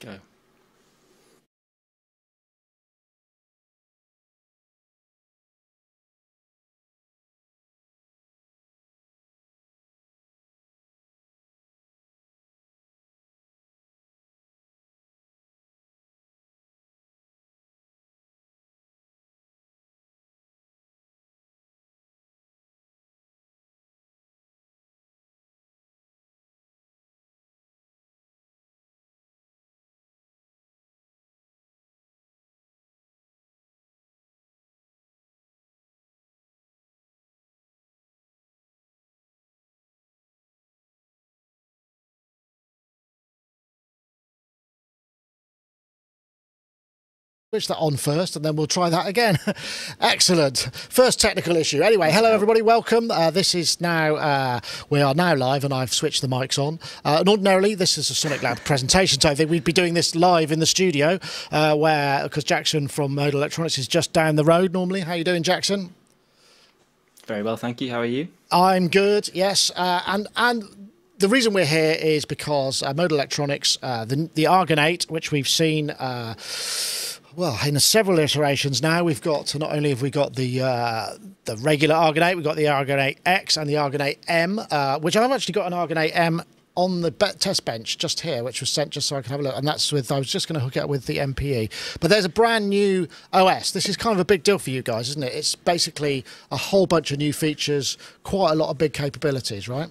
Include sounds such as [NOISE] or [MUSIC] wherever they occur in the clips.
Go. Switch that on first and then we'll try that again. [LAUGHS] Excellent. First technical issue. Anyway, hello everybody, welcome. Uh, this is now, uh, we are now live and I've switched the mics on. Uh, and ordinarily, this is a Sonic Lab presentation, so I think we'd be doing this live in the studio uh, where, because Jackson from Modal Electronics is just down the road normally. How are you doing, Jackson? Very well, thank you. How are you? I'm good, yes. Uh, and, and the reason we're here is because uh, Modal Electronics, uh, the, the Argon 8, which we've seen uh, well, in several iterations now, we've got not only have we got the uh, the regular Argon8, we've got the Argon8 X and the Argon8 M, uh, which I've actually got an Argon8 M on the test bench just here, which was sent just so I could have a look. And that's with I was just going to hook it up with the MPE. But there's a brand new OS. This is kind of a big deal for you guys, isn't it? It's basically a whole bunch of new features, quite a lot of big capabilities, right?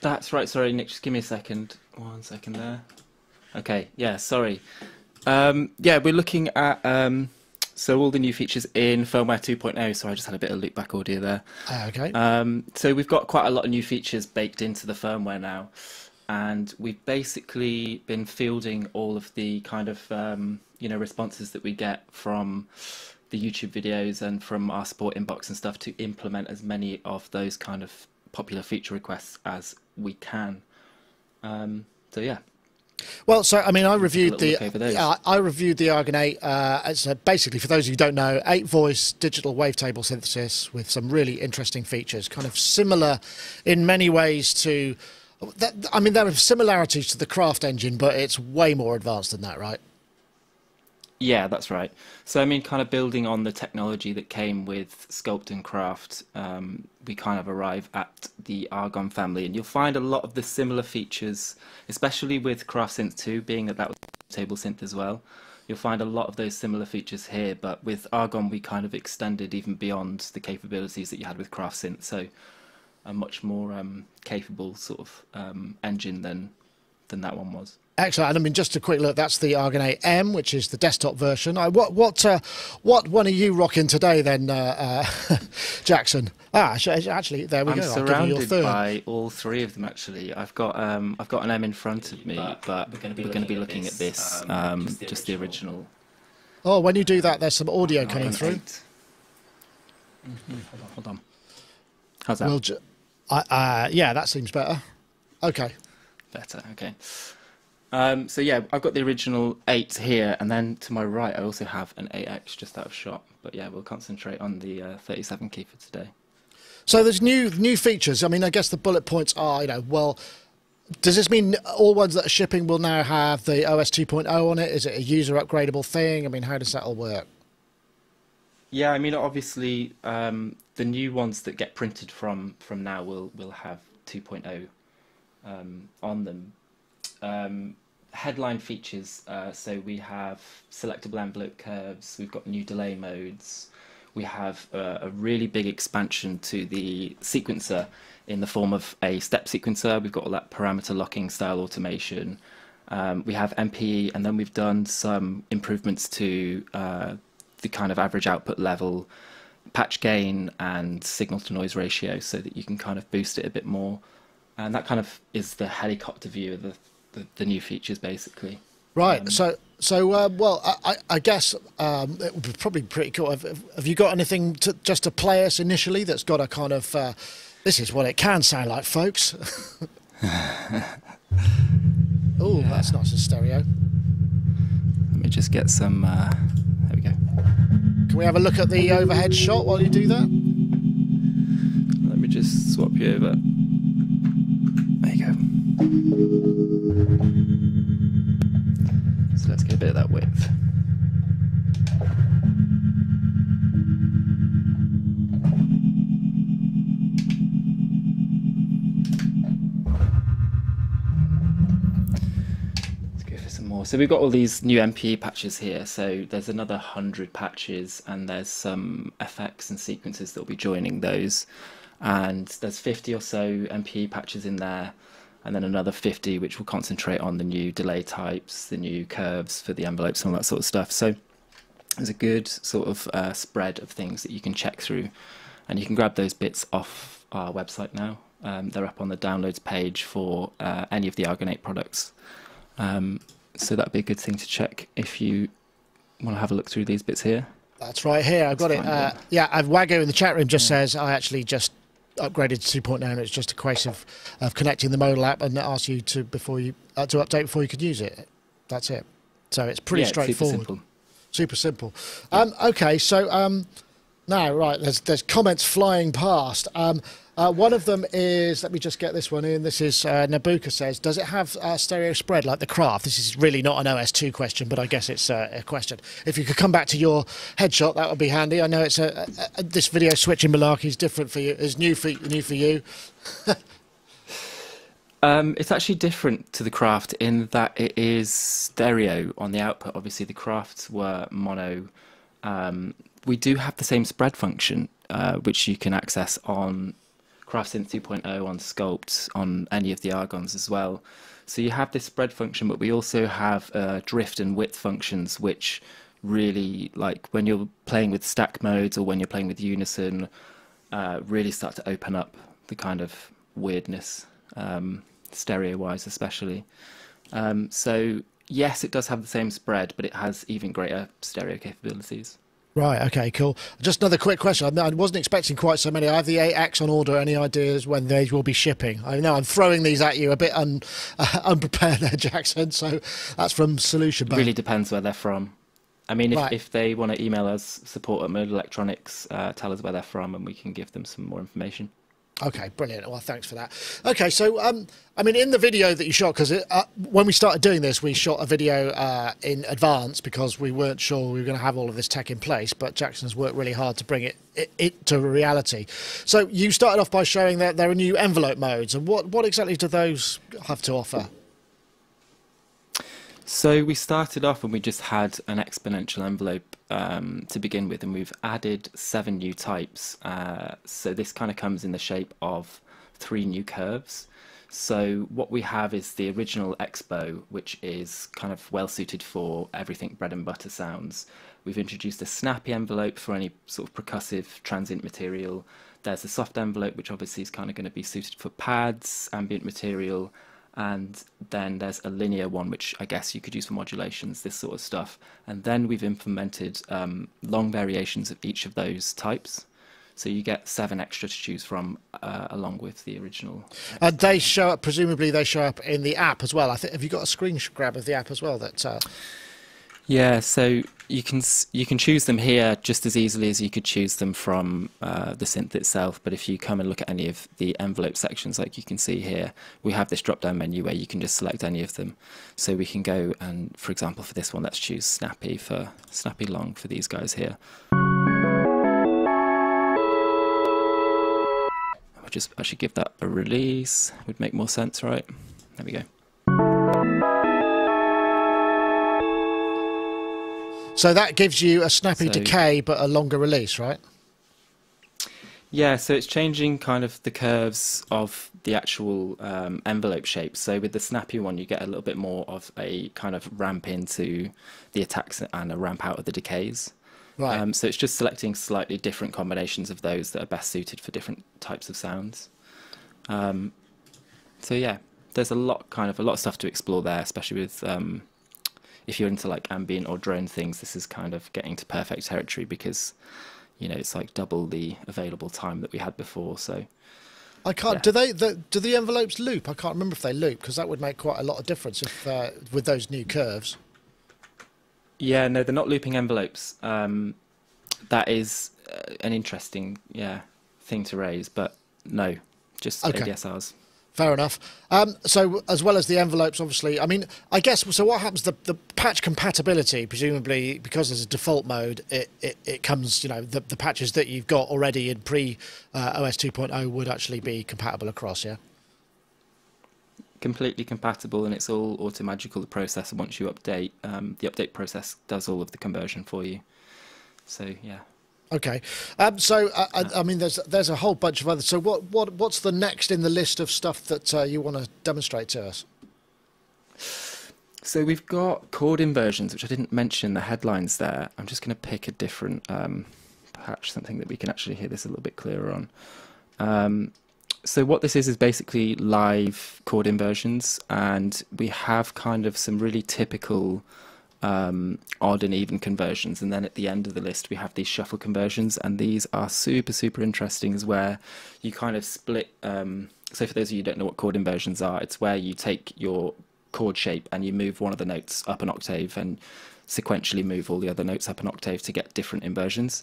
That's right. Sorry, Nick. Just give me a second. One second there. Okay. Yeah. Sorry. Um, yeah, we're looking at um, so all the new features in firmware 2.0. So I just had a bit of loopback audio there. Uh, okay. Um, so we've got quite a lot of new features baked into the firmware now, and we've basically been fielding all of the kind of um, you know responses that we get from the YouTube videos and from our support inbox and stuff to implement as many of those kind of popular feature requests as we can. Um, so yeah. Well, so I mean, I reviewed the uh, I reviewed the Argon 8. Uh, it's uh, basically for those of you who don't know, eight voice digital wavetable synthesis with some really interesting features, kind of similar in many ways to. That, I mean, there are similarities to the Craft engine, but it's way more advanced than that, right? Yeah, that's right. So, I mean, kind of building on the technology that came with Sculpt and Craft, um, we kind of arrive at the Argon family, and you'll find a lot of the similar features, especially with Craft Synth 2, being that that was table synth as well. You'll find a lot of those similar features here, but with Argon, we kind of extended even beyond the capabilities that you had with Craft Synth. So, a much more um, capable sort of um, engine than than that one was. Excellent. I mean, just a quick look. That's the Argon 8 M, which is the desktop version. Uh, what what uh, what one are you rocking today, then, uh, uh [LAUGHS] Jackson? Ah, actually, there we I'm go. I'm surrounded by all three of them. Actually, I've got um, I've got an M in front of me, but, but we're going to be, looking, at this, um, um, just, the, just the original. Oh, when you do that, there's some audio coming through. Mm -hmm. Hold on, hold on. How's that? Well, uh, yeah, that seems better. Okay. Better. Okay. Um, so yeah, I've got the original 8 here, and then to my right I also have an 8X just out of shot. But yeah, we'll concentrate on the uh, 37 key for today. So there's new new features. I mean, I guess the bullet points are, you know, well, does this mean all ones that are shipping will now have the OS 2.0 on it? Is it a user upgradable thing? I mean, how does that all work? Yeah, I mean, obviously, um, the new ones that get printed from from now will will have 2.0 um, on them. Um, headline features. Uh, so we have selectable envelope curves. We've got new delay modes. We have a, a really big expansion to the sequencer in the form of a step sequencer. We've got all that parameter locking style automation. Um, we have MPE, and then we've done some improvements to uh, the kind of average output level, patch gain, and signal to noise ratio, so that you can kind of boost it a bit more. And that kind of is the helicopter view of the the, the new features basically. Right. Um, so so uh, well, I, I guess um, it would be probably pretty cool. Have, have you got anything to, just to play us initially that's got a kind of uh, this is what it can sound like, folks. [LAUGHS] oh, yeah. that's nice and stereo. Let me just get some. Uh, there we go. Can we have a look at the overhead shot while you do that? Let me just swap you over. There you go. bit of that width. Let's go for some more. So we've got all these new MPE patches here. So there's another 100 patches and there's some effects and sequences that will be joining those. And there's 50 or so MPE patches in there and then another 50 which will concentrate on the new delay types, the new curves for the envelopes and all that sort of stuff. So there's a good sort of uh, spread of things that you can check through and you can grab those bits off our website now. Um, they're up on the downloads page for uh, any of the Argon8 products. Um, so that'd be a good thing to check if you want to have a look through these bits here. That's right here. I've got it. Uh, yeah, I've Waggo in the chat room just yeah. says I actually just upgraded to 2.9 and it's just a case of, of connecting the modal app and it asks you to before you uh, to update before you could use it. That's it. So it's pretty yeah, straightforward. Super simple. Super simple. Um, okay, so um, now right, there's there's comments flying past. Um, uh, one of them is, let me just get this one in. This is uh, Nabuka says, does it have uh, stereo spread like the Craft? This is really not an OS2 question, but I guess it's uh, a question. If you could come back to your headshot, that would be handy. I know it's a, a, a this video switching malarkey is different for you, is new for new for you. [LAUGHS] um, it's actually different to the Craft in that it is stereo on the output. Obviously, the Crafts were mono. Um, we do have the same spread function, uh, which you can access on CraftSynth 2.0 on Sculpt on any of the Argons as well. So you have this spread function, but we also have uh, drift and width functions, which really, like when you're playing with stack modes or when you're playing with unison, uh, really start to open up the kind of weirdness, um, stereo-wise especially. Um, so yes, it does have the same spread, but it has even greater stereo capabilities. Right. Okay. Cool. Just another quick question. I wasn't expecting quite so many. I have the 8X on order. Any ideas when they will be shipping? I know I'm throwing these at you a bit un, uh, [LAUGHS] unprepared there, Jackson. So that's from Solution. It really depends where they're from. I mean, if, right. if they want to email us support at Modal Electronics, uh, tell us where they're from, and we can give them some more information. Okay, brilliant. Well, thanks for that. Okay, so um, I mean, in the video that you shot, because uh, when we started doing this, we shot a video uh, in advance because we weren't sure we were going to have all of this tech in place. But Jackson's worked really hard to bring it, it, it to reality. So you started off by showing that there are new envelope modes, and what what exactly do those have to offer? So we started off and we just had an exponential envelope um, to begin with, and we've added seven new types. Uh, so this kind of comes in the shape of three new curves. So what we have is the original Expo, which is kind of well suited for everything bread and butter sounds. We've introduced a snappy envelope for any sort of percussive transient material. There's a soft envelope, which obviously is kind of going to be suited for pads, ambient material, and then there's a linear one which I guess you could use for modulations, this sort of stuff. And then we've implemented um, long variations of each of those types. So you get seven extra to choose from, uh, along with the original. And they show up. Presumably, they show up in the app as well. I think. Have you got a screen grab of the app as well? That. Uh... Yeah, so you can you can choose them here just as easily as you could choose them from uh, the synth itself. But if you come and look at any of the envelope sections, like you can see here, we have this drop-down menu where you can just select any of them. So we can go and, for example, for this one, let's choose Snappy for Snappy Long for these guys here. We'll just actually give that a release. Would make more sense, right? There we go. So that gives you a snappy so, decay but a longer release, right? Yeah, so it's changing kind of the curves of the actual um, envelope shape. So with the snappy one, you get a little bit more of a kind of ramp into the attacks and a ramp out of the decays. Right. Um, so it's just selecting slightly different combinations of those that are best suited for different types of sounds. Um, so yeah, there's a lot kind of a lot of stuff to explore there, especially with um, if you're into like ambient or drone things, this is kind of getting to perfect territory because you know it's like double the available time that we had before. So I can't. Yeah. Do they? The, do the envelopes loop? I can't remember if they loop because that would make quite a lot of difference if uh, with those new curves. Yeah, no, they're not looping envelopes. Um, that is uh, an interesting, yeah, thing to raise, but no, just okay. ADSRs. Fair enough. Um, so, as well as the envelopes, obviously, I mean, I guess. So, what happens? The, the patch compatibility, presumably, because there's a default mode, it, it, it comes. You know, the, the patches that you've got already in pre uh, OS 2.0 would actually be compatible across. Yeah. completely compatible, and it's all automagical. The process once you update, um, the update process does all of the conversion for you. So yeah. Okay, um, so uh, I, I, mean, there's there's a whole bunch of others. So what what what's the next in the list of stuff that uh, you want to demonstrate to us? So we've got chord inversions, which I didn't mention the headlines there. I'm just going to pick a different um, patch, something that we can actually hear this a little bit clearer on. Um, so what this is is basically live chord inversions, and we have kind of some really typical um, odd and even conversions, and then at the end of the list we have these shuffle conversions, and these are super super interesting, as where you kind of split. Um, so for those of you who don't know what chord inversions are, it's where you take your chord shape and you move one of the notes up an octave and sequentially move all the other notes up an octave to get different inversions.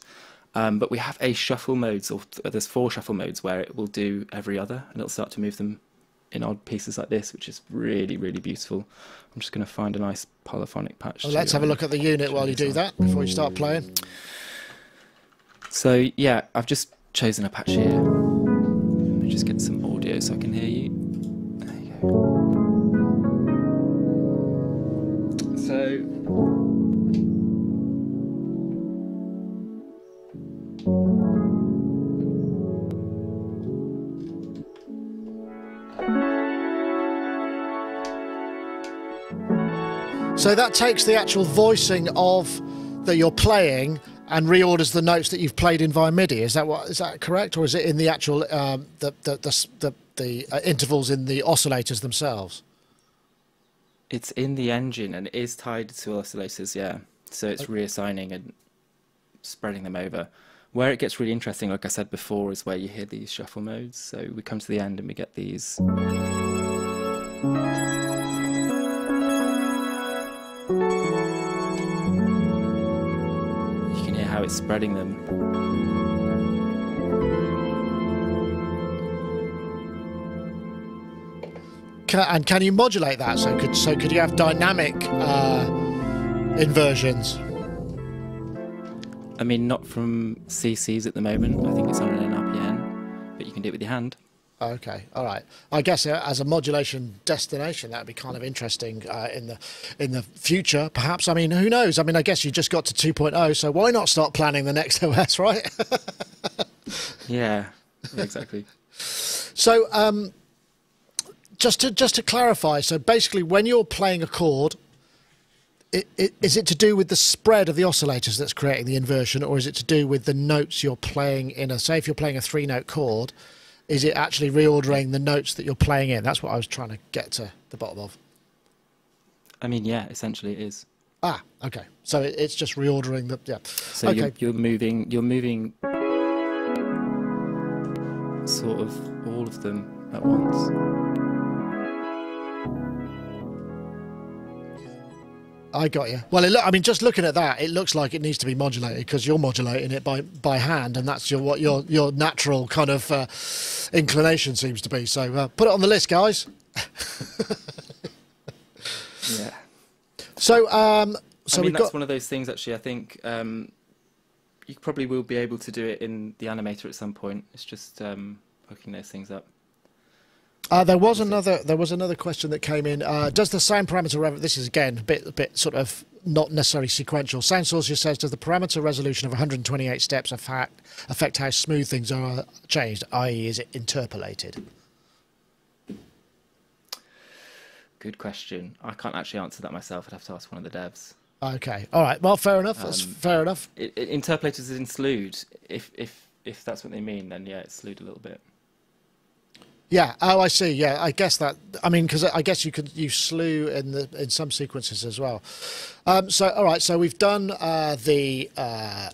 Um, but we have a shuffle modes, or there's four shuffle modes where it will do every other, and it'll start to move them in odd pieces like this, which is really, really beautiful. I'm just going to find a nice polyphonic patch. Oh, well, let's have a look at the unit while you do that before you start playing. So yeah, I've just chosen a patch here. Let me just get some audio so I can hear you. There you go. So that takes the actual voicing of that you're playing and reorders the notes that you've played in via MIDI. Is that what is that correct, or is it in the actual um, the the the, the, the uh, intervals in the oscillators themselves? It's in the engine and it is tied to oscillators. Yeah, so it's okay. reassigning and spreading them over. Where it gets really interesting, like I said before, is where you hear these shuffle modes. So we come to the end and we get these. How it's spreading them. Can, and can you modulate that? So could so could you have dynamic uh, inversions? I mean, not from CCs at the moment. I think it's on an NRPN, but you can do it with your hand. Okay, all right. I guess uh, as a modulation destination, that would be kind of interesting uh, in the in the future, perhaps. I mean, who knows? I mean, I guess you just got to 2.0, so why not start planning the next [LAUGHS] OS, right? [LAUGHS] yeah, exactly. So, um, just to just to clarify, so basically, when you're playing a chord, it, it, is it to do with the spread of the oscillators that's creating the inversion, or is it to do with the notes you're playing in a? Say, if you're playing a three-note chord is it actually reordering the notes that you're playing in? That's what I was trying to get to the bottom of. I mean, yeah, essentially it is. Ah, okay. So it's just reordering the yeah. So okay. you're, you're moving. You're moving sort of all of them at once. I got you. Well, it, I mean, just looking at that, it looks like it needs to be modulated because you're modulating it by, by hand, and that's your what your your natural kind of uh, inclination seems to be. So uh, put it on the list, guys. [LAUGHS] yeah. So, um, so I mean, that's got... one of those things. Actually, I think um, you probably will be able to do it in the animator at some point. It's just um, hooking those things up. Uh, there was another. There was another question that came in. Uh, does the sound parameter? This is again a bit, a bit sort of not necessarily sequential. Sound Source just says, does the parameter resolution of 128 steps affect affect how smooth things are changed? I.e., is it interpolated? Good question. I can't actually answer that myself. I'd have to ask one of the devs. Okay. All right. Well, fair enough. That's um, fair enough. It, it, interpolators is in slewed. If if if that's what they mean, then yeah, it's slewed a little bit. Yeah. Oh, I see. Yeah, I guess that. I mean, because I guess you could you slew in the in some sequences as well. Um, so, all right. So we've done uh, the uh,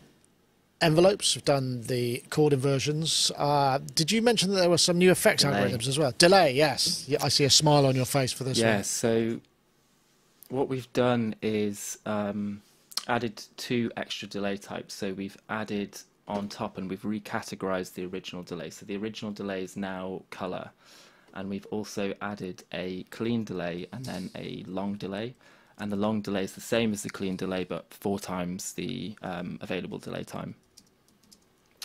envelopes. We've done the chord inversions. Uh, did you mention that there were some new effects Delay. algorithms as well? Delay. Yes. Yeah, I see a smile on your face for this. Yeah. One. So what we've done is um, added two extra delay types. So we've added on top and we've recategorized the original delay. So the original delay is now color and we've also added a clean delay and then a long delay. And the long delay is the same as the clean delay, but four times the um, available delay time.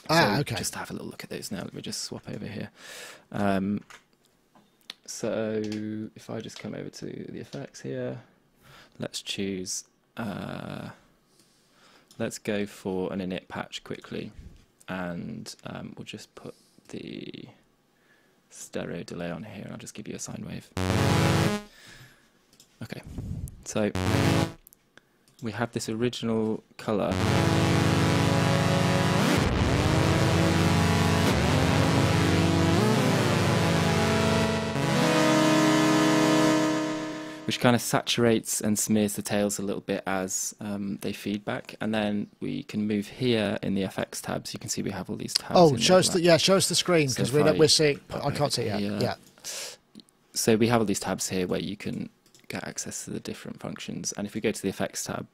Ah, so okay. Just have a little look at those now. Let me just swap over here. Um, so if I just come over to the effects here, let's choose, uh, let's go for an init patch quickly, and um, we'll just put the stereo delay on here, and I'll just give you a sine wave. Okay, so we have this original color which kind of saturates and smears the tails a little bit as um, they feedback. And then we can move here in the FX tabs. You can see we have all these tabs. Oh, show us the yeah, show us the screen because if we're we're seeing. I can't see it. yet. Yeah. So we have all these tabs here where you can get access to the different functions. And if we go to the effects tab,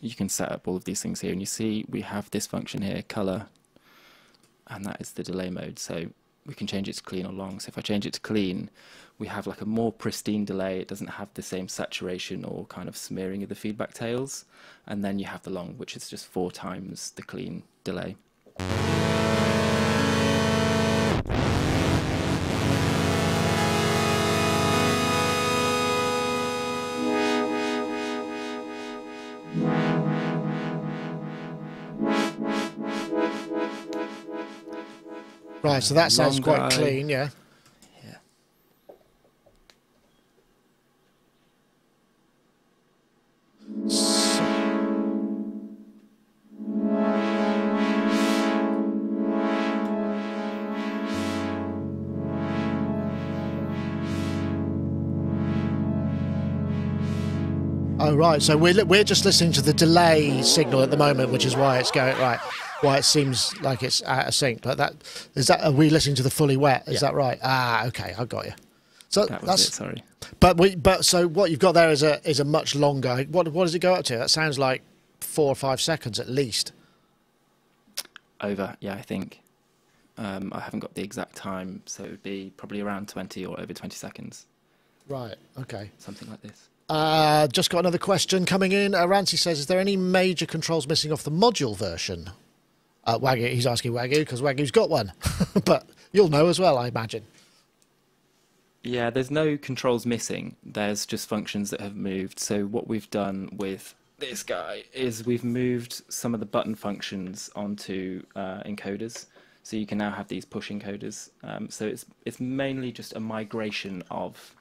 you can set up all of these things here. And you see we have this function here, color, and that is the delay mode. So we can change it to clean or long. So if I change it to clean, we have like a more pristine delay. It doesn't have the same saturation or kind of smearing of the feedback tails. And then you have the long, which is just four times the clean delay. Right. So that sounds quite clean. Yeah. Oh right. So we're we're just listening to the delay signal at the moment, which is why it's going right. Why it seems like it's out of sync. But that is that. Are we listening to the fully wet? Is Yeah. that right? Ah, okay. I got you. So That was that's it, sorry. But we, but so what you've got there is a is a much longer. What what does it go up to? That sounds like four or five seconds at least. Over, yeah, I think. Um, I haven't got the exact time, so it would be probably around 20 or over 20 seconds, Right. Okay. something like this. Uh, just got another question coming in. Uh, Rancy says, "Is there any major controls missing off the module version?" Uh, Wagyu, he's asking Wagyu because Wagyu's got one, [LAUGHS] but you'll know as well, I imagine. Yeah, there's no controls missing. There's just functions that have moved. So what we've done with this guy is we've moved some of the button functions onto uh, encoders. So you can now have these push encoders. Um, so it's it's mainly just a migration of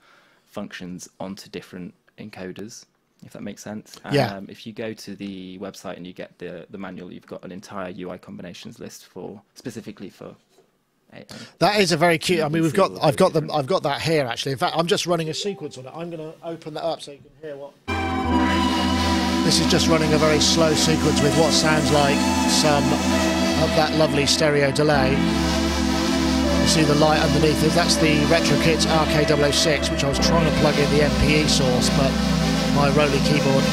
functions onto different encoders, if that makes sense. Yeah. Um, if you go to the website and you get the the manual, you've got an entire UI combinations list for specifically for. That is a very cute. I mean, we've got I've got them. I've got that here actually. In fact, I'm just running a sequence on it. I'm going to open that up so you can hear what. This is just running a very slow sequence with what sounds like some of that lovely stereo delay. See the light underneath it. That's the RetroKit RK006, which I was trying to plug in the MPE source, but my ROLI keyboard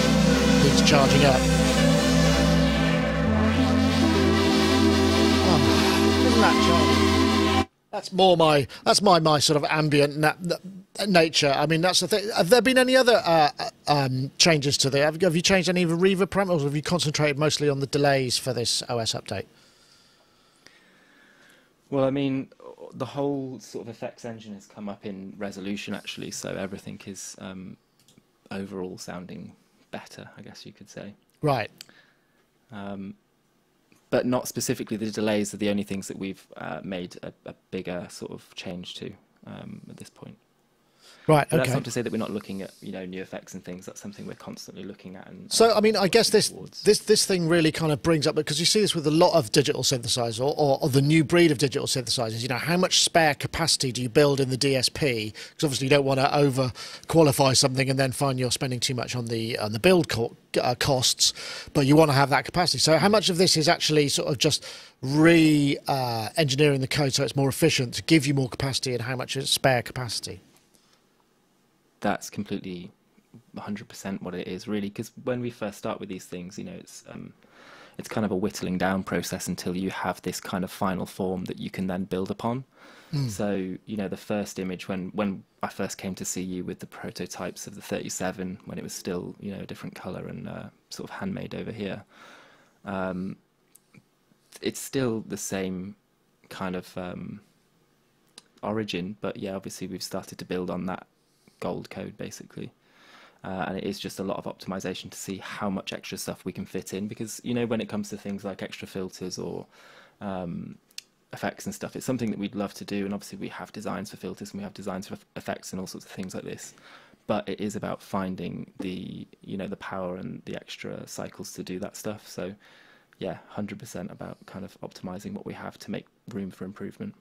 needs charging up. Oh, isn't that charming? That's more my that's my my sort of ambient na- nature. I mean, that's the thing. Have there been any other uh, uh, um, changes to the? Have, have you changed any of the reverb parameters, have you concentrated mostly on the delays for this OS update? Well, I mean, the whole sort of effects engine has come up in resolution actually, so everything is um, overall sounding better, I guess you could say. Right. Um, but not specifically the delays are the only things that we've uh, made a, a bigger sort of change to um, at this point. Right. But that's Okay. not to say that we're not looking at you know new effects and things. That's something we're constantly looking at. And So I mean, I guess this towards. this this thing really kind of brings up because you see this with a lot of digital synthesizers or, or, or the new breed of digital synthesizers. You know, how much spare capacity do you build in the DSP? Because obviously you don't want to over qualify something and then find you're spending too much on the on the build co- uh, costs, but you want to have that capacity. So how much of this is actually sort of just re uh, engineering the code so it's more efficient to give you more capacity, and how much is spare capacity? That's completely 100% what it is really because when we first start with these things you know it's um, it's kind of a whittling down process until you have this kind of final form that you can then build upon. So you know the first image when when i first came to see you with the prototypes of the 37 when it was still you know a different color and uh, sort of handmade over here um, it's still the same kind of um, origin, but yeah, obviously we've started to build on that gold code basically. Uh, and it is just a lot of optimization to see how much extra stuff we can fit in because you know when it comes to things like extra filters or um, effects and stuff it's something that we'd love to do. And obviously we have designs for filters and we have designs for effects and all sorts of things like this. But it is about finding the you know the power and the extra cycles to do that stuff. So yeah 100% about kind of optimizing what we have to make room for improvement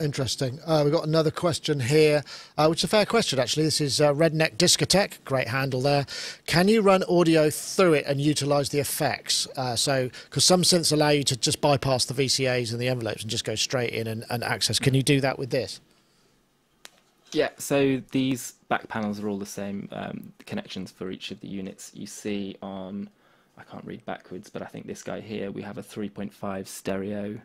Interesting. Uh, we've got another question here, uh, which is a fair question, actually. This is uh, Redneck Discotheque, great handle there. Can you run audio through it and utilize the effects? Uh, so, because some synths allow you to just bypass the VCAs and the envelopes and just go straight in and, and access. Can you do that with this? Yeah, so these back panels are all the same um, connections for each of the units. You see on, I can't read backwards, but I think this guy here, we have a 3.5 stereo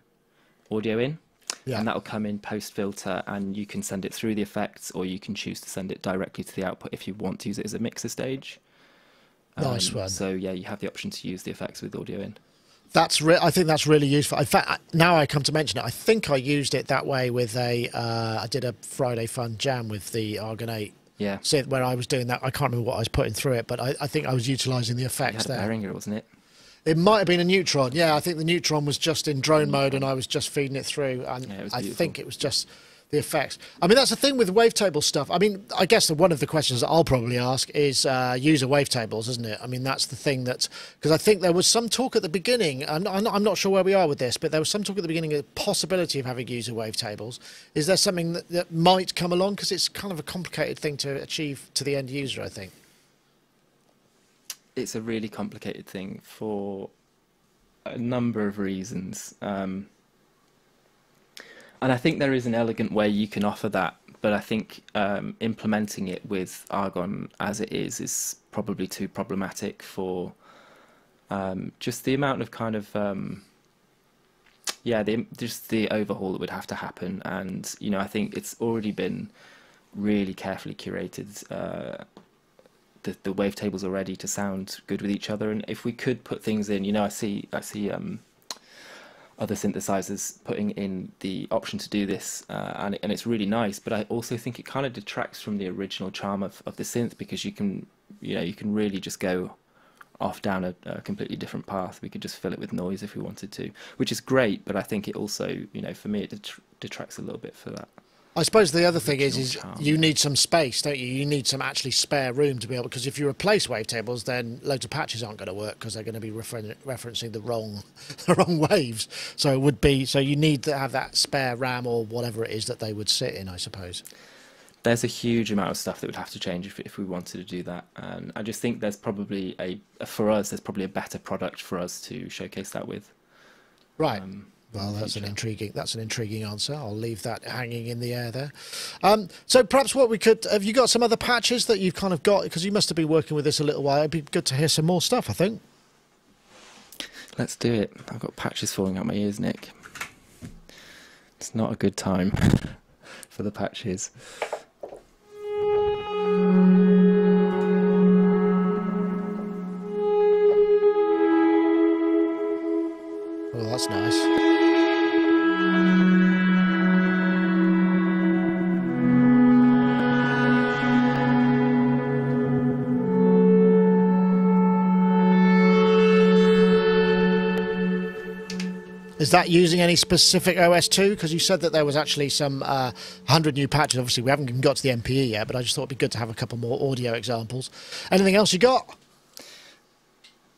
audio in yeah. and that'll come in post filter and you can send it through the effects or you can choose to send it directly to the output if you want to use it as a mixer stage nice um, one so yeah you have the option to use the effects with audio in that's re- I think that's really useful. In fact, now I come to mention it, I think I used it that way with a. Uh, I did a Friday Fun jam with the Argon 8 yeah. synth where I was doing that. I can't remember what I was putting through it, but I, I think I was utilising the effects you had there. Behringer, wasn't it? It might have been a neutron. Yeah, I think the neutron was just in drone mode, and I was just feeding it through. And yeah, I think it was just the effects. I mean, that's the thing with wavetable stuff. I mean, I guess the, one of the questions that I'll probably ask is uh, user wavetables, isn't it? I mean, that's the thing that because I think there was some talk at the beginning. I'm not, I'm not sure where we are with this, but there was some talk at the beginning of the possibility of having user wavetables. Is there something that, that might come along because it's kind of a complicated thing to achieve to the end user? I think it's a really complicated thing for a number of reasons. Um, and I think there is an elegant way you can offer that, but I think um, implementing it with Argon as it is is probably too problematic for um, just the amount of kind of um, yeah, the, just the overhaul that would have to happen. And you know, I think it's already been really carefully curated. Uh, the, the wavetables are ready to sound good with each other. And if we could put things in, you know, I see I see um, other synthesizers putting in the option to do this, uh, and and it's really nice. But I also think it kind of detracts from the original charm of, of the synth because you can you know you can really just go off down a, a, completely different path. We could just fill it with noise if we wanted to, which is great. But I think it also you know for me it detracts a little bit for that. I suppose the other thing is, is you need some space, don't you? You need some actually spare room to be able because if you replace wavetables, then loads of patches aren't going to work because they're going to be refer- referencing the wrong, [LAUGHS] the wrong waves. So it would be so you need to have that spare RAM or whatever it is that they would sit in, I suppose. There's a huge amount of stuff that would have to change if if we wanted to do that, and I just think there's probably a for us there's probably a better product for us to showcase that with. Right. Um, well, that's an intriguing. That's an intriguing answer. I'll leave that hanging in the air there. Um, so perhaps what we could have you got some other patches that you've kind of got because you must have been working with this a little while. It'd be good to hear some more stuff. I think. Let's do it. I've got patches falling out my ears, Nick. It's not a good time [LAUGHS] for the patches. Oh, that's nice. That using any specific OS2? Because you said that there was actually some uh, 100 new patches. Obviously, we haven't even got to the MPE yet, but I just thought it'd be good to have a couple more audio examples. Anything else you got?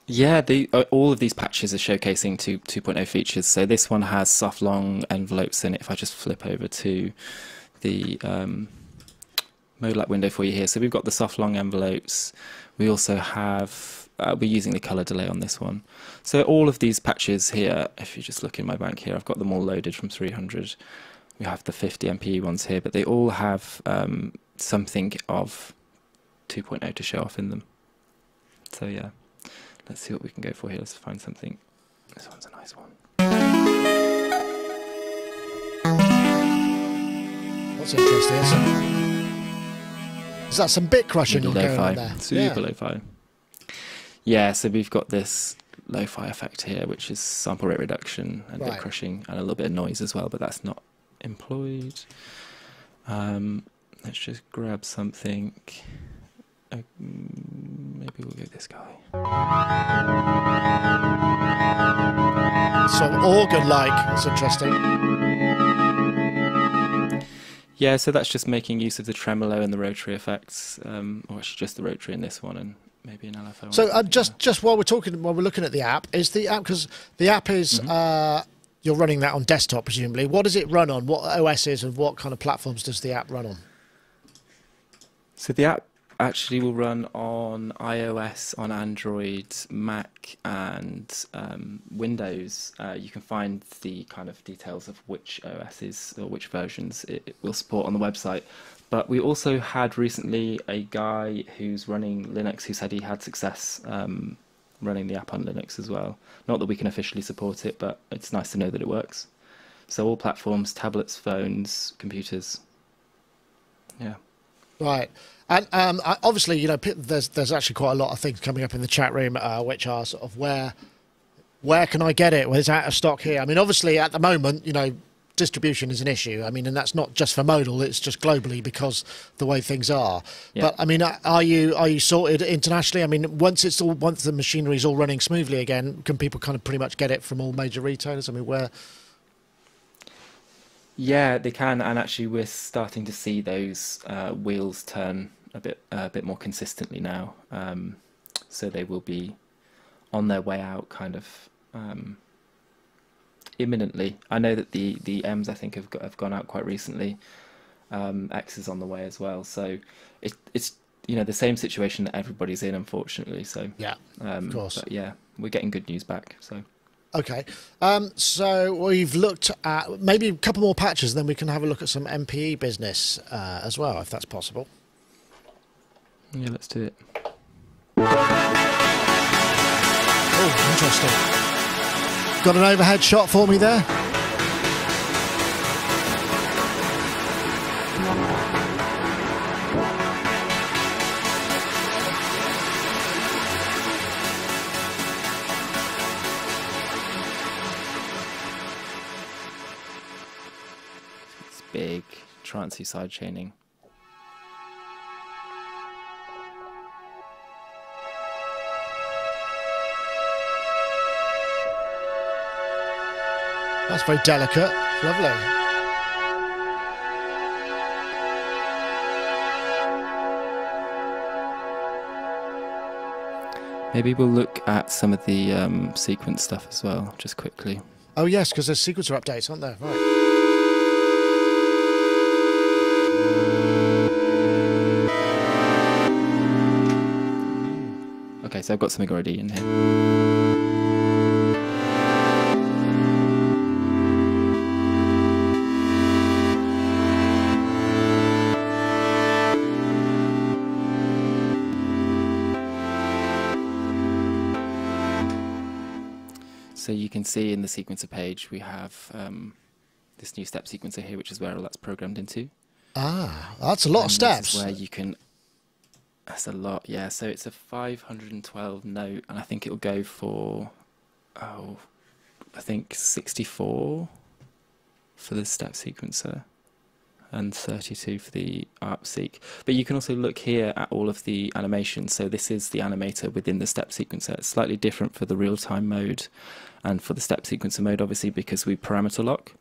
Yeah, the, uh, all of these patches are showcasing 2, 2.0 features. So this one has soft long envelopes in it. If I just flip over to the um, Modal app window for you here. So we've got the soft long envelopes. We also have uh, we're using the color delay on this one. So all of these patches here, if you just look in my bank here, I've got them all loaded from 300. We have the 50 MPE ones here, but they all have um, something of 2.0 to show off in them. So yeah, let's see what we can go for here. Let's find something. This one's a nice one. What's interesting? Is that some bit crushing going on there? Super yeah. lo-fi. Yeah, so we've got this lo-fi effect here, which is sample rate reduction and right. bit crushing and a little bit of noise as well, but that's not employed. Um, let's just grab something. Uh, maybe we'll get this guy. Of organ-like. It's interesting. Yeah, so that's just making use of the tremolo and the rotary effects, um, or actually just the rotary in this one, and maybe an LFO. So uh, just just while we're talking, while we're looking at the app, is the app because the app is Mm-hmm. uh, you're running that on desktop presumably. What does it run on? What OS is and what kind of platforms does the app run on? So the app actually will run on iOS, on Android, Mac, and um, Windows. Uh, you can find the kind of details of which OSs or which versions it, it will support on the website. But we also had recently a guy who's running Linux who said he had success um, running the app on Linux as well. Not that we can officially support it, but it's nice to know that it works. So all platforms, tablets, phones, computers. Yeah. Right. And um, obviously, you know, there's there's actually quite a lot of things coming up in the chat room, uh, which are sort of where where can I get it? Well, it's out of stock here. I mean, obviously, at the moment, you know, distribution is an issue. I mean, and that's not just for modal; it's just globally because the way things are. Yeah. But I mean, uh, are you are you sorted internationally? I mean, once it's all once the machinery is all running smoothly again, can people kind of pretty much get it from all major retailers? I mean, where? Yeah, they can, and actually, we're starting to see those uh, wheels turn a bit a bit more consistently now. Um, so they will be on their way out, kind of um, imminently. I know that the the M's I think have got, have gone out quite recently. Um, X is on the way as well. So it, it's you know the same situation that everybody's in, unfortunately. So Yeah. um, course. but yeah, we're getting good news back. So. Okay. Um, so we've looked at maybe a couple more patches, then we can have a look at some MPE business uh, as well, if that's possible. Yeah, let's do it. Oh, interesting. Got an overhead shot for me there? It's big, transy side chaining. That's very delicate. Lovely. Maybe we'll look at some of the um, sequence stuff as well, just quickly. Oh, yes, because there's sequencer updates, aren't there? Right. Okay, so I've got something already in here. Can see in the sequencer page we have um, this new step sequencer here, which is where all that's programmed into. Ah, that's a lot of steps. Where you can. That's a lot, yeah. So it's a 512 note, and I think it'll go for, oh, I think 64 for the step sequencer, and 32 for the ARP seek. But you can also look here at all of the animations. So this is the animator within the step sequencer. It's slightly different for the real-time mode, and for the step sequencer mode, obviously because we parameter lock.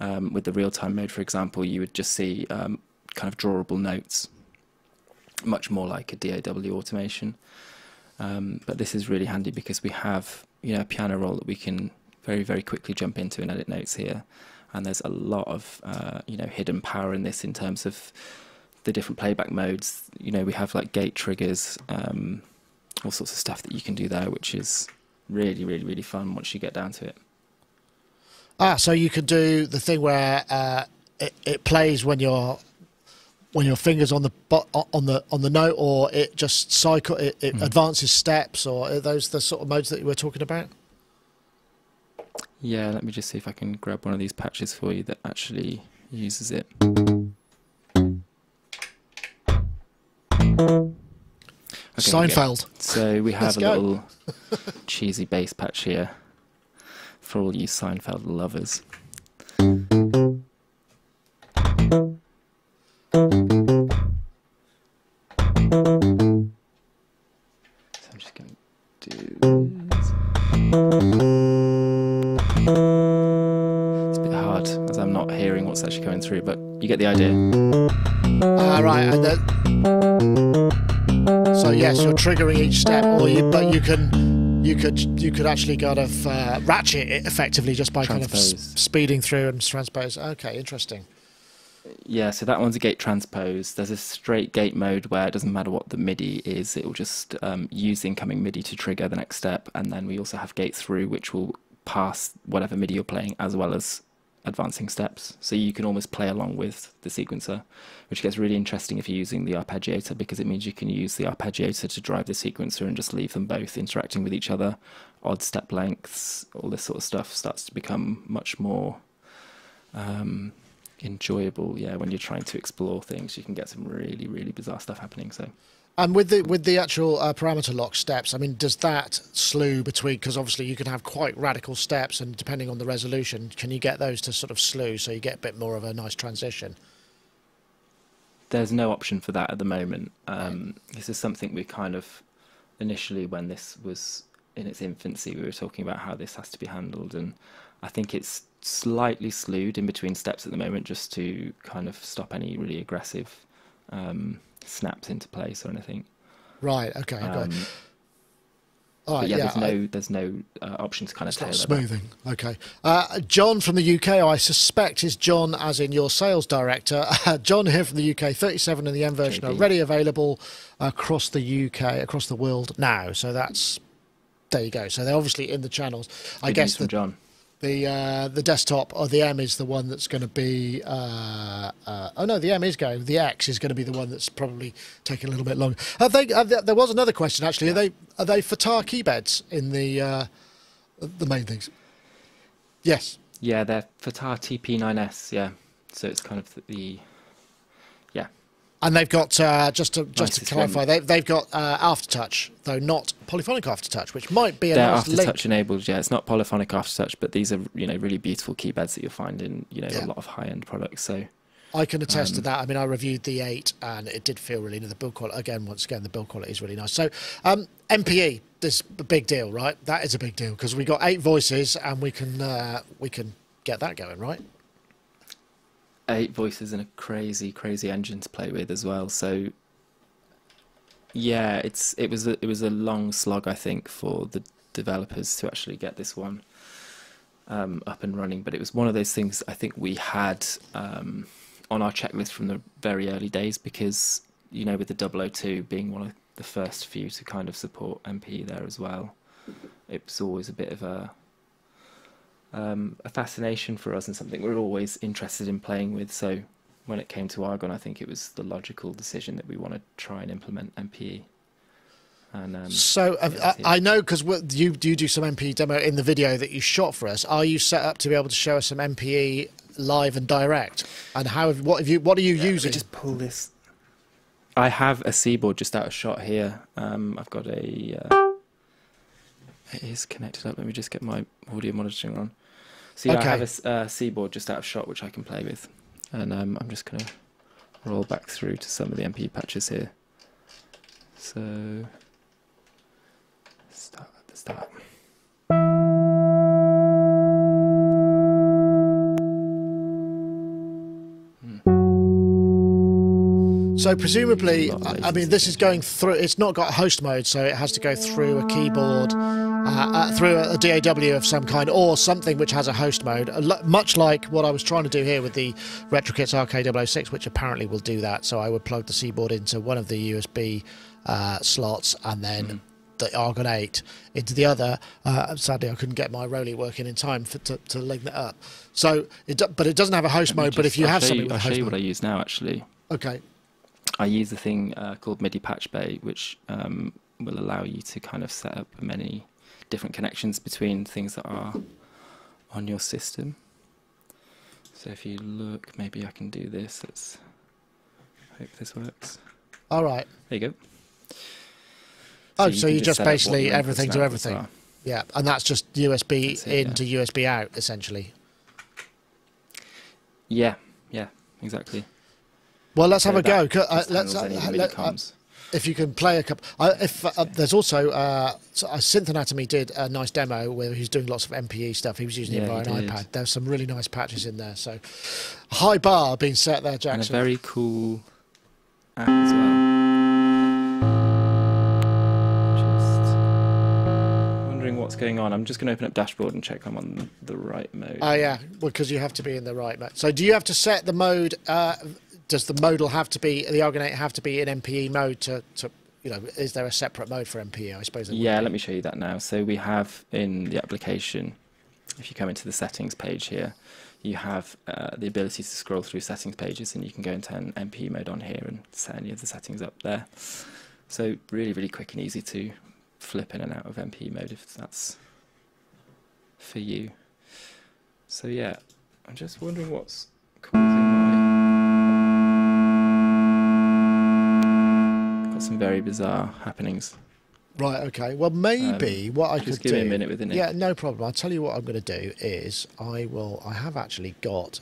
Um, with the real-time mode, for example, you would just see um, kind of drawable notes, much more like a DAW automation. Um, but this is really handy because we have you know a piano roll that we can very very quickly jump into and edit notes here, and there's a lot of uh, you know hidden power in this in terms of the different playback modes. You know we have like gate triggers, um, all sorts of stuff that you can do there, which is really really really fun once you get down to it. Ah, so you can do the thing where uh, it, it plays when your when your fingers on the on the on the note, or it just cycle it, it Mhm. advances steps, or are those the sort of modes that you were talking about? Yeah, let me just see if I can grab one of these patches for you that actually uses it. Okay, Seinfeld. So we have a little [LAUGHS] cheesy bass patch here for all you Seinfeld lovers. So I'm just going to do this. It's a bit hard as I'm not hearing what's actually coming through, but you get the idea. Ah, right yes, you're triggering each step, or you, but you can you could you could actually kind of uh, ratchet it effectively just by kind of speeding through and transpose. Okay, interesting. Yeah, so that one's a gate transpose. There's a straight gate mode where it doesn't matter what the MIDI is, it will just um, use incoming MIDI to trigger the next step. And then we also have gate through, which will pass whatever MIDI you're playing as well as advancing steps. So you can almost play along with the sequencer, which gets really interesting if you're using the arpeggiator because it means you can use the arpeggiator to drive the sequencer and just leave them both interacting with each other. Odd step lengths, all this sort of stuff starts to become much more um, enjoyable. Yeah, when you're trying to explore things, you can get some really, really bizarre stuff happening. So And with the with the actual uh, parameter lock steps, I mean, does that slew between? Because obviously you can have quite radical steps, and depending on the resolution, can you get those to sort of slew so you get a bit more of a nice transition? there's no option for that at the moment. Um, this is something we kind of initially, when this was in its infancy, we were talking about how this has to be handled, and I think it's slightly slewed in between steps at the moment, just to kind of stop any really aggressive um, snaps into place or anything. Right. Okay. I. Um, All right. yeah, yeah. there's I- no there's no uh, option to kind of tailor that. smoothing. Okay. Uh, John from the UK, I suspect is John, as in your sales director. John here from the UK, 37 and the M version are JB. ready available across the UK, across the world now. So that's there you go. So they're obviously in the channels. I Good guess from the John. The uh, the desktop or the M is the one that's going to be. Uh, uh, oh no, the M is going. The X is going to be the one that's probably taking a little bit longer. Have they? Have they there was another question actually. Are they are they FATAR keybeds in the uh, the main things? Yes. Yeah, they're FATAR TP9S. Yeah, so it's kind of the yeah And they've got uh, just to just to clarify, they, they've got uh, aftertouch, though not polyphonic aftertouch, which might be a they're nice aftertouch enabled. Yeah, it's not polyphonic aftertouch, but these are you know really beautiful keyboards that you'll find in you know Yeah. a lot of high end products. So I can attest to Um, that. I mean, I reviewed the eight, and it did feel really. The build quality again, once again, the build quality is really nice. So, um, MPE, this a big deal, right? That is a big deal because we got eight voices, and we can uh, we can get that going, right? Eight voices and a crazy crazy engine to play with as well. So yeah, it's it was a, it was a long slog I think for the developers to actually get this one um, up and running. But it was one of those things I think we had um, on our checklist from the very early days because you know with the 002 being one of the first few to kind of support MP there as well, it was always a bit of a um, a fascination for us and something we're always interested in playing with. So when it came to Argon, I think it was the logical decision that we want to try and implement MPE. And um, So uh, yeah, I, I know because you do do some MPE demo in the video that you shot for us. Are you set up to be able to show us some MPE live and direct? And how? Have, what have you? What are you me using? just pull this. I have a seaboard just out of shot here. Um, I've got a. Uh, it is connected up. Let me just get my audio monitoring on. So yeah, Okay. I have a uh, seaboard just out of shot which I can play with, and um, I'm just gonna roll back through to some of the MPE patches here. So start at the start. So presumably, I I mean, this is going through. It's not got host mode, so it has to go through a keyboard, uh, uh, through a, DAW of some kind, or something which has a host mode. Much like what I was trying to do here with the RetroKits RK006, which apparently will do that. So I would plug the seaboard into one of the USB uh, slots, and then. The Argon 8 into the other. Uh, sadly, I couldn't get my ROLI working in time for, to, to link that up. So, it, but it doesn't have a host mode. But if you I'll have something you, with I'll a show host you what I use now. Actually, okay, I use a thing uh, called MIDI Patch Bay, which um, will allow you to kind of set up many different connections between things that are on your system. So if you look, maybe I can do this. Let's hope this works. all right. There you go. Oh, you so you just what basically everything to everything. are. Yeah, and that's just USB That's it, in to USB out, essentially. Yeah, yeah, exactly. Well, let's So have a go. uh, let's uh, let- uh. If you can play a couple, uh, if uh, there's also uh, so, uh, Synth Anatomy did a nice demo where he's doing lots of MPE stuff. He was using it Yeah, via an iPad. There's some really nice patches in there. So high bar being set there, And a Jackson. very cool app as well. Just wondering what's going on. I'm just going to open up dashboard and check I'm on the right mode. Oh yeah, because you have to be in the right mode. So do you have to set the mode? Does the modal have to be the Argon8 have to be in MPE mode to, to you know? Is there a separate mode for MPE? I suppose. Yeah, let me show you that now. So we have in the application, if you come into the settings page here, you have uh, the ability to scroll through settings pages and you can go into an MPE mode on here and set any of the settings up there. So really, really quick and easy to flip in and out of MPE mode if that's for you. So yeah, I'm just wondering what's causing some very bizarre happenings. Right. Okay. Well, maybe what I could Um, Just give do. me a minute with it, Nick. Yeah, no problem. I'll tell you what I'm going to do is I will. I have actually got.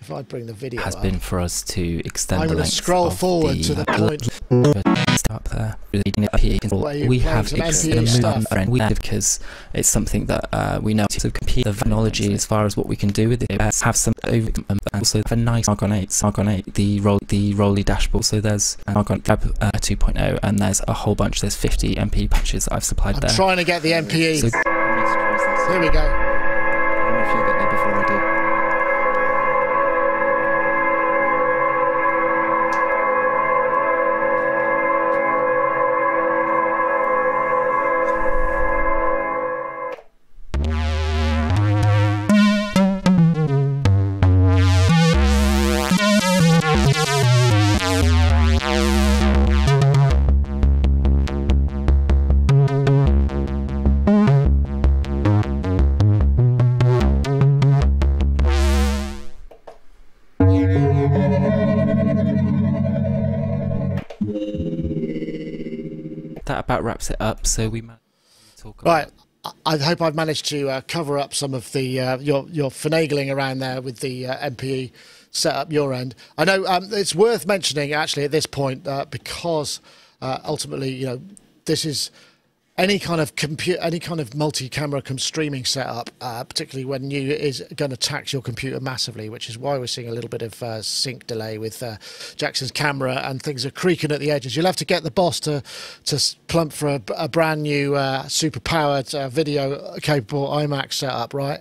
If I bring the video has up, been for us to extend I'm the gonna scroll forward the to the point Stop there. Reading it up here, you can- Where you're we have extended MPE the stuff. movement we have because it's something that uh, we know to compete the technology as far as what we can do with it. Uh, have some over and also have a nice Argon 8, Argon 8, the roll the ROLI dashboard. So there's an Argon uh, 2.0 and there's a whole bunch. There's 50 MPE patches that I've supplied I'm there. trying to get the MPE. So- Here we go. Wraps it up. So we might talk about Right. I- hope I've managed to uh, cover up some of the uh, your your finagling around there with the uh, MPE setup your end. I know um, it's worth mentioning actually at this point uh, because uh, ultimately you know this is any kind of compute any kind of multi-camera streaming setup, uh, particularly when new, is going to tax your computer massively, which is why we're seeing a little bit of uh, sync delay with uh, Jackson's camera and things are creaking at the edges. You'll have to get the boss to to plump for a, a brand new uh, super powered uh, video capable iMac setup, right?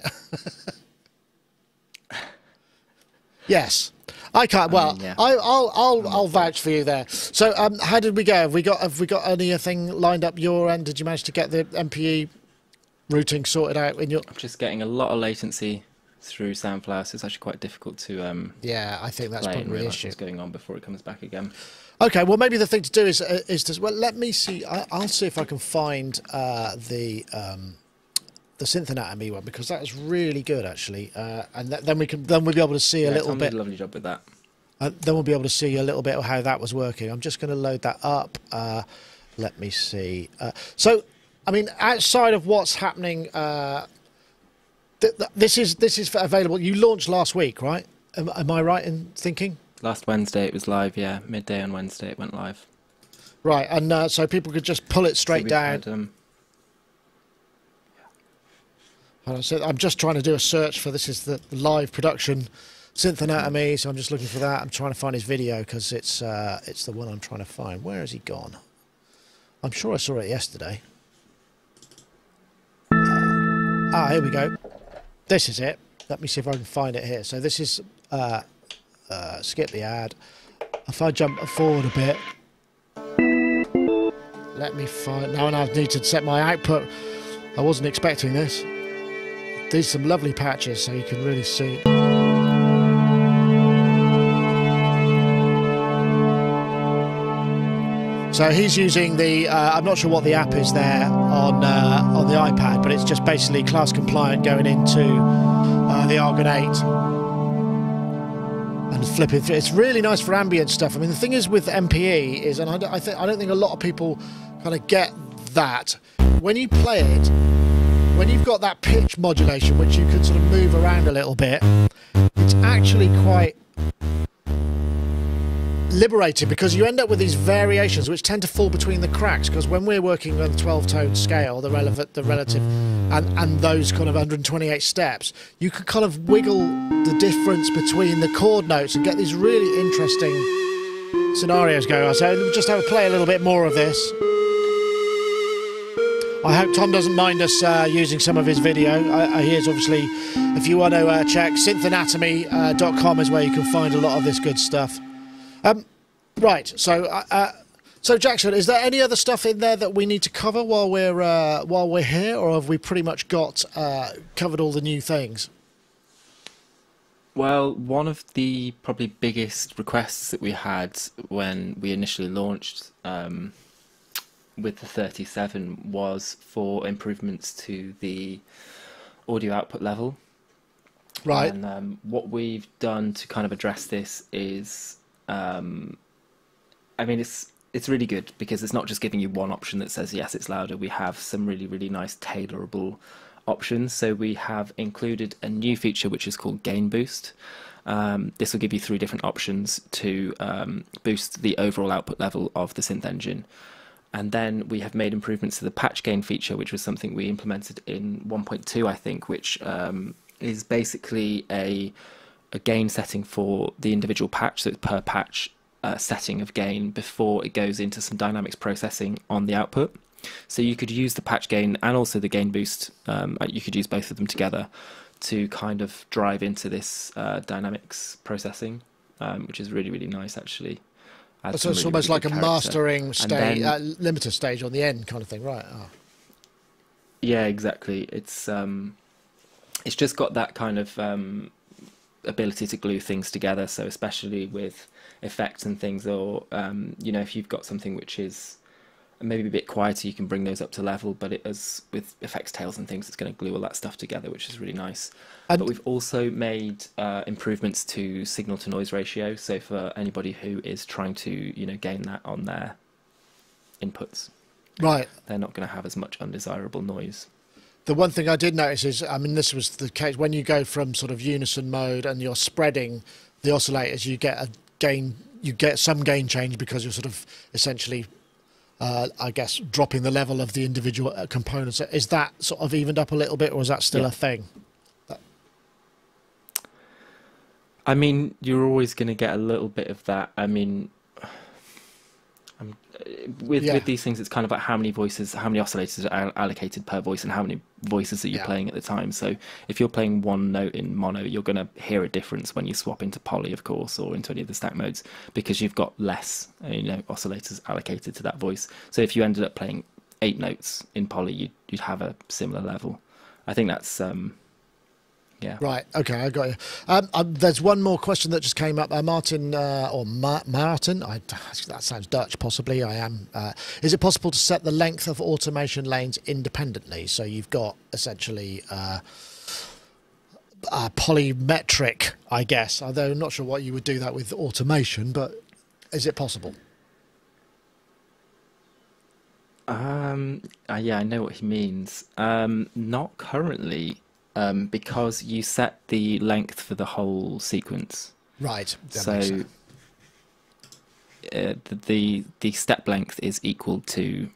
[LAUGHS] yes. I can't. Well, mean, yeah. I, I'll I'll I'll vouch for you there. So, um, how did we go? Have we got have we got anything lined up your end? Did you manage to get the MPE routing sorted out in your? I'm just getting a lot of latency through Soundflower, so it's actually quite difficult to um, Yeah, I think that's probably the issue. what's going on before it comes back again. Okay, well maybe the thing to do is uh, is to well let me see. I, I'll see if I can find uh, the um, the synth anatomy one because that is really good actually, uh, and th- then we can then we'll be able to see a little Tom bit. did a lovely job with that. Uh, then we'll be able to see a little bit of how that was working. I'm just going to load that up. Uh, let me see. Uh, so, I mean, outside of what's happening, uh, th- th- this is this is available. You launched last week, right? Am, am I right in thinking? Last Wednesday it was live, yeah. Midday on Wednesday it went live. Right, and uh, so people could just pull it straight we've down. had, um, Hold on, so I'm just trying to do a search for this is the live production synth anatomy. So I'm just looking for that. I'm trying to find his video because it's uh, it's the one I'm trying to find. Where has he gone? I'm sure I saw it yesterday. Uh, ah, here we go. This is it. Let me see if I can find it here. So this is uh, uh, skip the ad. If I jump forward a bit, let me find. Now I need to set my output. I wasn't expecting this. These are some lovely patches, so you can really see. So he's using the. Uh, I'm not sure what the app is there on uh, on the iPad, but it's just basically class compliant going into uh, the Argon 8 and flipping through. It's really nice for ambient stuff. I mean, the thing is with MPE is, and I don't, I, think, I don't think a lot of people kind of get that when you play it when you've got that pitch modulation, which you can sort of move around a little bit, it's actually quite liberating because you end up with these variations which tend to fall between the cracks because when we're working on the 12 tone scale the relevant the relative and and those kind of 128 steps you can kind of wiggle the difference between the chord notes and get these really interesting scenarios going on. So we'll just have a play a little bit more of this I hope Tom doesn't mind us uh, using some of his video. Uh, he is obviously, if you want to uh, check, synthanatomy.com is where you can find a lot of this good stuff. Um, right, so uh, uh, so Jackson, is there any other stuff in there that we need to cover while we're uh, while we're here, or have we pretty much got covered all the new things? Well, one of the probably biggest requests that we had when we initially launched. Um, with the 37 was for improvements to the audio output level. Right. And um, what we've done to kind of address this is, um, I mean, it's it's really good because it's not just giving you one option that says yes, it's louder. We have some really really nice tailorable options. So we have included a new feature which is called Gain Boost. Um, this will give you three different options to um, boost the overall output level of the synth engine. And then we have made improvements to the patch gain feature, which was something we implemented in 1.2, I think, which um, is basically a, a gain setting for the individual patch, so it's per patch uh, setting of gain before it goes into some dynamics processing on the output. So you could use the patch gain and also the gain boost, um, uh, you could use both of them together to kind of drive into this uh, dynamics processing, um, which is really, really nice actually so it's really, almost really like a character. mastering stage, uh, limiter stage on the end kind of thing, right? Oh. Yeah, exactly. It's um, it's just got that kind of um, ability to glue things together. So especially with effects and things, or um, you know, if you've got something which is maybe a bit quieter, you can bring those up to level. But it is with effects tails and things, it's going to glue all that stuff together, which is really nice. But we've also made uh, improvements to signal to noise ratio. So for anybody who is trying to, you know, gain that on their inputs, right, they're not going to have as much undesirable noise. The one thing I did notice is, I mean, this was the case when you go from sort of unison mode and you're spreading the oscillators, you get a gain, you get some gain change because you're sort of essentially uh, I guess, dropping the level of the individual uh, components. Is that sort of evened up a little bit, or is that still yeah. a thing? I mean, you're always going to get a little bit of that. I mean, Um, uh, with yeah. with these things, it's kind of like how many voices, how many oscillators are allocated per voice, and how many voices that you're yeah. playing at the time. So if you're playing one note in mono, you're going to hear a difference when you swap into poly, of course, or into any of the stack modes because you've got less, uh, you know, oscillators allocated to that voice. So if you ended up playing eight notes in poly, you'd you'd have a similar level. I think that's um, yeah. Right. Okay, I got you. Um, uh, there's one more question that just came up. Uh, Martin uh, or Ma- Martin, I, that sounds Dutch. Possibly, I am. Uh, is it possible to set the length of automation lanes independently? So you've got essentially uh, polymetric, I guess. Although I'm not sure what you would do that with automation, but is it possible? Um. Uh, yeah, I know what he means. Um. Not currently um, because you set the length for the whole sequence. Right. so uh, the the step length is equal to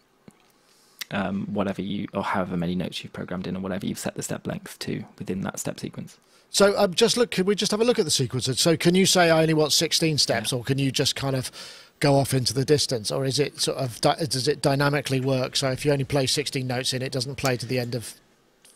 um, whatever you or however many notes you've programmed in or whatever you've set the step length to within that step sequence. So um, just look. Can we just have a look at the sequence? So can you say I only want 16 steps, yeah. or can you just kind of go off into the distance, or is it sort of does it dynamically work? So if you only play 16 notes in, it doesn't play to the end of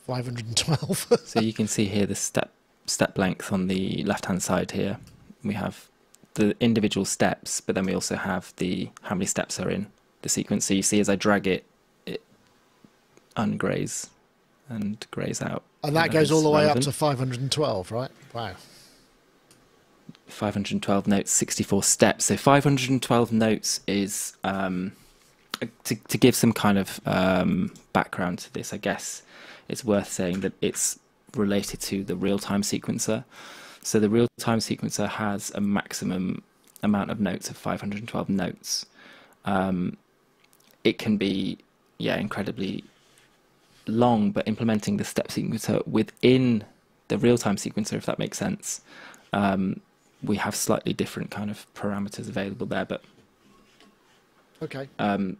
512. [LAUGHS] so you can see here the step step length on the left hand side here. We have the individual steps, but then we also have the how many steps are in the sequence. So you see as I drag it, it ungrays and grays out. And that goes all the way up to 512, right? Wow. 512 notes, 64 steps. So 512 notes is um, to to give some kind of um, background to this, I guess it's worth saying that it's related to the real-time sequencer. So the real-time sequencer has a maximum amount of notes of 512 notes. Um, it can be, yeah, incredibly long, but implementing the step sequencer within the real-time sequencer, if that makes sense, um, we have slightly different kind of parameters available there. But Okay. um,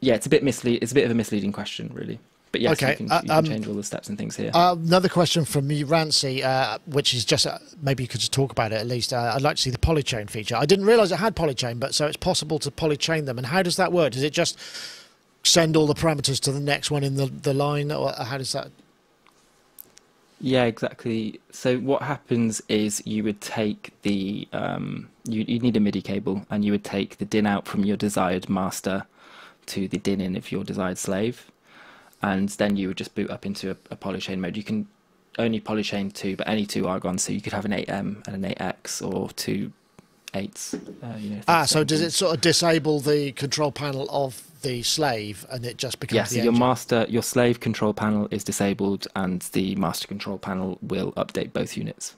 yeah, it's a bit mislead. It's a bit of a misleading question, really. But yes, Okay, you can, uh, you can um, change all the steps and things here. Uh, another question from me, Rancy, uh, which is just uh, maybe you could just talk about it at least. Uh, I'd like to see the polychain feature. I didn't realise it had polychain, but so it's possible to polychain them. And how does that work? Does it just send all the parameters to the next one in the, the line, or how does that? Yeah, exactly. So what happens is you would take the um, you you need a MIDI cable, and you would take the DIN out from your desired master to the DIN in of your desired slave, and then you would just boot up into a, a polychain mode. You can only polychain two, but any two argons. So you could have an 8M and an 8X or two eights. Uh, you know, Ah, so does it sort of disable the control panel of the slave, and it just becomes Yeah, the so your master, your slave control panel is disabled, and the master control panel will update both units.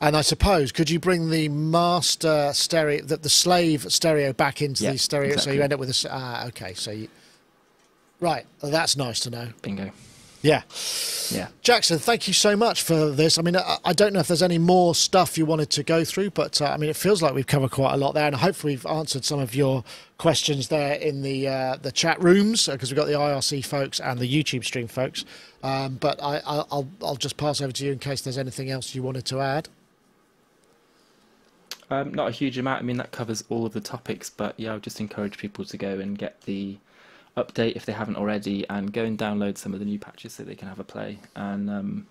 And I suppose could you bring the master stereo, the, the slave stereo, back into Yeah, the stereo, so you end up with a Ah, okay, so you. Right, well, that's nice to know. Bingo. Yeah. Yeah. Jackson, thank you so much for this. I mean, I, I don't know if there's any more stuff you wanted to go through, but uh, I mean, it feels like we've covered quite a lot there, and hopefully we've answered some of your questions there in the uh, the chat rooms because we've got the IRC folks and the YouTube stream folks. Um, but I, I, I'll I'll just pass over to you in case there's anything else you wanted to add. Um, not a huge amount. I mean, that covers all of the topics, but yeah, I would just encourage people to go and get the update if they haven't already, and go and download some of the new patches so they can have a play. And um,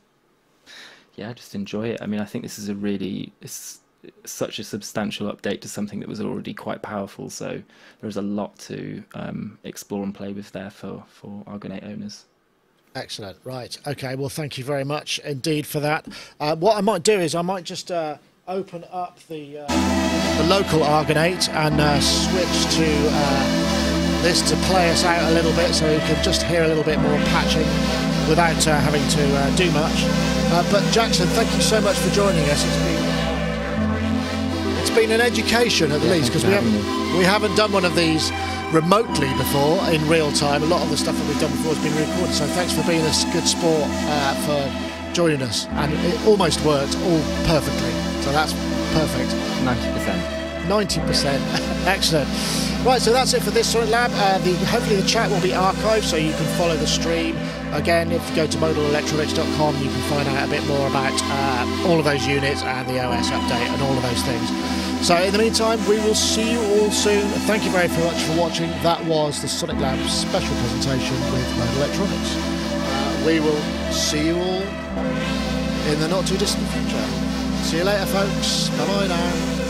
yeah, just enjoy it. I mean, I think this is a really it's such a substantial update to something that was already quite powerful. So there's a lot to um, explore and play with there for for Argon8 owners. Excellent. Right. Okay. Well, thank you very much indeed for that. Uh, what I might do is I might just uh, open up the uh, the local Argon8 and uh, switch to uh, this to play us out a little bit, so you can just hear a little bit more patching without uh, having to uh, do much. Uh, but Jackson, thank you so much for joining us. It's been it's been an education at Yeah, least because we haven't we haven't done one of these remotely before in real time. A lot of the stuff that we've done before has been recorded. So thanks for being a good sport uh, for joining us, and it almost worked all perfectly. So that's perfect. Ninety percent. 90%. [LAUGHS] Excellent. Right, so that's it for this Sonic Lab. Uh, the, hopefully the chat will be archived so you can follow the stream. Again, if you go to modalelectronics.com, you can find out a bit more about uh, all of those units and the OS update and all of those things. So in the meantime, we will see you all soon. Thank you very much for watching. That was the Sonic Lab special presentation with Modal Electronics. Uh, we will see you all in the not too distant future. See you later, folks. Bye bye now.